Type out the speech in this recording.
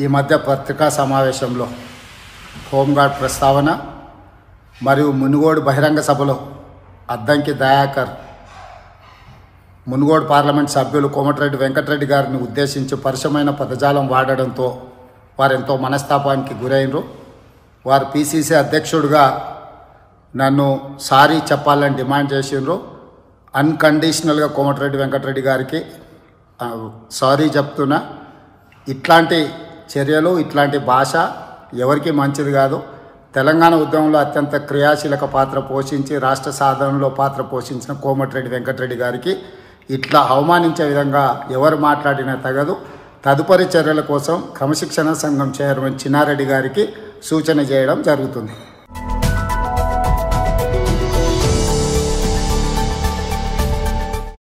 ఈ మధ్య పత్రికా సమావేశంలో హోంగార్డ్ ప్రస్తావన మరియు మునుగోడు బహిరంగ సభలో అద్దంకి దయాకర్ మునుగోడు పార్లమెంట్ సభ్యులు కోమటిరెడ్డి వెంకటరెడ్డి గారిని ఉద్దేశించి పరుషమైన పదజాలం వాడడంతో వారెంతో మనస్తాపానికి గురైనరు. వారు పీసీసీ అధ్యక్షుడిగా నన్ను సారీ చెప్పాలని డిమాండ్ చేసిండ్రు. అన్కండిషనల్గా కోమటిరెడ్డి వెంకటరెడ్డి గారికి సారీ చెప్తున్నా. ఇట్లాంటి చర్యలు ఇట్లాంటి భాష ఎవరికి మంచిది కాదు. తెలంగాణ ఉద్యమంలో అత్యంత క్రియాశీలక పాత్ర పోషించి రాష్ట్ర సాధనలో పాత్ర పోషించిన కోమటిరెడ్డి వెంకటరెడ్డి గారికి ఇట్లా అవమానించే విధంగా ఎవరు మాట్లాడినా తగదు. తదుపరి చర్యల కోసం క్రమశిక్షణ సంఘం చైర్మన్ చిన్నారెడ్డి గారికి సూచన చేయడం జరుగుతుంది.